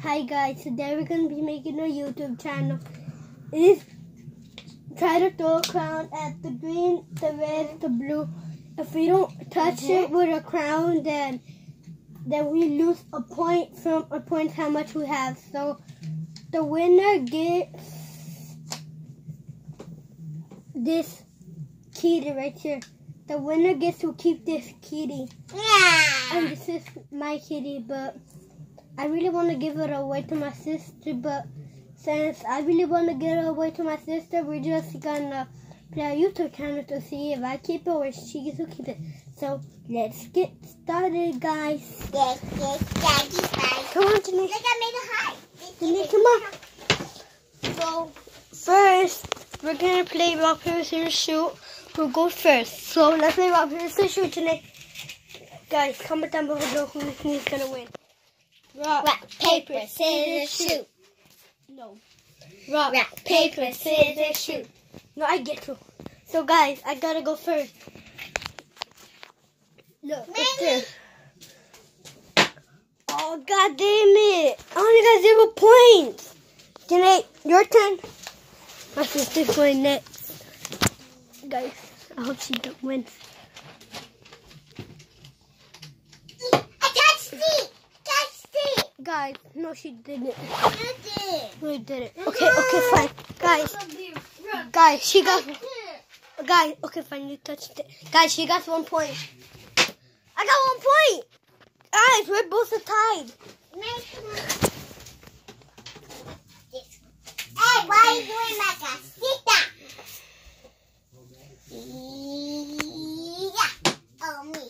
Hi guys, today we're gonna be making a YouTube channel. Is try to throw a crown at the green, the red, the blue. If we don't touch it mm-hmm. with a crown, then then we lose a point from a point how much we have. So the winner gets this kitty right here. The winner gets to keep this kitty. Yeah. And this is my kitty, but I really want to give it away to my sister, but since I really want to give it away to my sister, we're just gonna play a YouTube channel to see if I keep it or she gets to keep it. So let's get started, guys. Yes, yes, Daddy, bye. Come on, Janae. Look, I made a heart. Janae, come on. So first, we're gonna play rock paper scissors shoot. Who goes first? So let's play rock paper scissors shoot, Janae. Guys, comment down below who's gonna win. Rock, Rock, paper, scissors, shoot. No. Rock, Rock, paper, scissors, shoot. No, I get to. So guys, I gotta go first. Look, there. Oh god damn it! I only got zero points. Janae, your turn. My sister's going next. Guys, I hope she don't win. I touched it. Touched it. Guys, no, she didn't. You did. No, you didn't. Okay, okay, fine. Guys, guys, she got. Guys, okay, fine. You touched it. Guys, she got one point. I got one point. Guys, we're both tied. Hey, why are you doing like a sita? Yeah. Oh, me.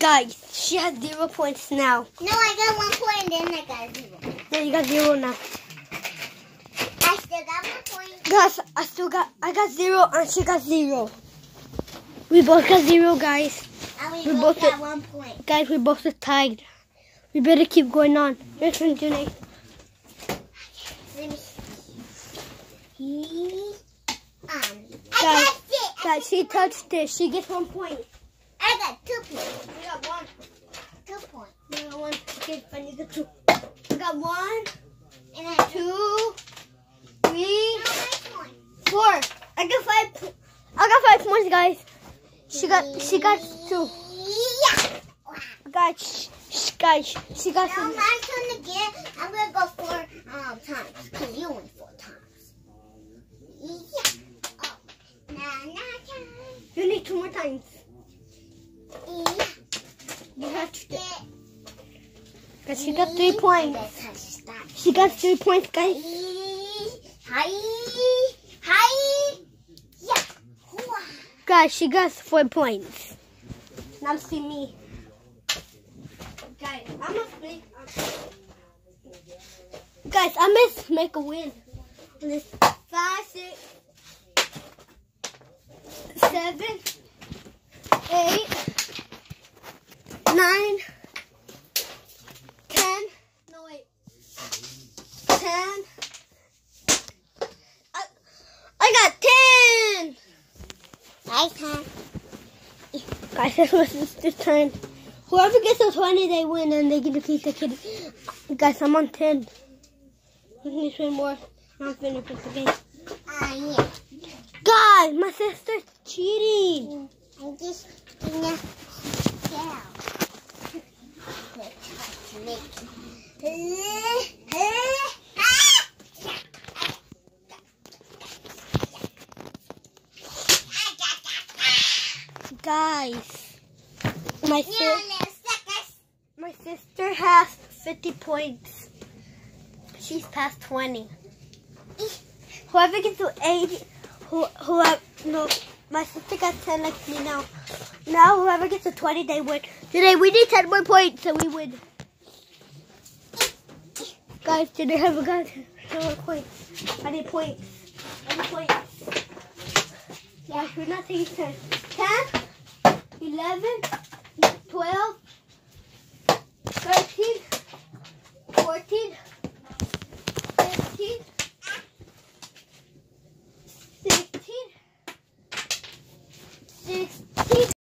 Guys, she has zero points now. No, I got one point and then I got zero. No, you got zero now. I still got one point. Guys, I still got, I got zero and she got zero. We both got zero, guys. And we, We both both got one point. Guys, we both are tied. We better keep going on. Janae. Let me see. Um, I Guys, touched it. I Guys, she touched it. She gets one point. I got two points. We got one. Two points. We got fine, you got two. I got one, And I two, three, no, my point. four. I got five. I got five points, guys. She got. She got two. Yeah. Guys, sh- sh- guys, she got Now some. my turn again. I'm gonna go four um, times because you went four times. Yeah. Oh. Now, now time. You need two more times. Yeah. You have to. Get. Cause she got three points. She got three points, guys. Hi. Hi. Yeah. Guys, she got four points. Now see me. Guys, I must make. Guys, I must make a win. On this five, six, seven, eight, nine, ten. No wait, ten. I, I got ten. My turn. Guys, this was this turn. Whoever gets a 20, they win and they get to keep the kitty. Guys, I'm on 10. I need to win more. I'm finished with the game. Uh, yeah. Guys, my sister's cheating. I'm just gonna tell. Guys, my, sis- my sister has 50 points. She's past 20. Whoever gets to 80, who, whoever, uh, no, my sister got 10 like me now. Now whoever gets to 20, they win. Today we need 10 more points so we win. Guys, today I haven't got 10 more points. I need points. I need points. Yeah, we're not taking 10. 10, 11, 12, 13,